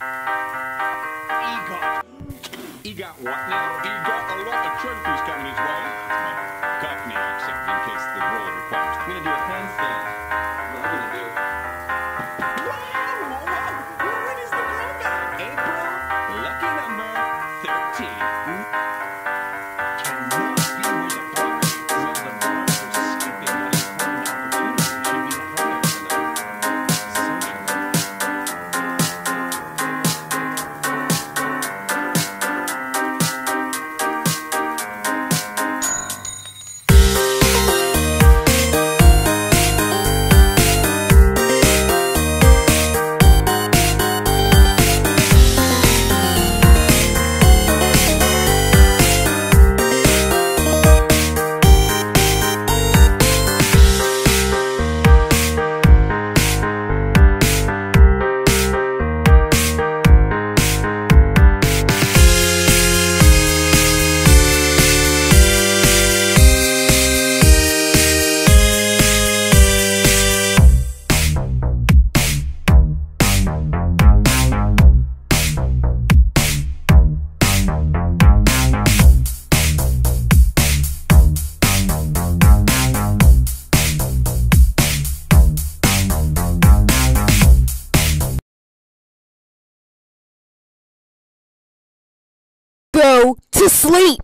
EGOT. EGOT what now? He got a lot of trophies coming his way. Cockney accent in case the role requires. I'm gonna do a handstand. What I'm gonna do. When is the comeback? April, lucky number 13. Go to sleep.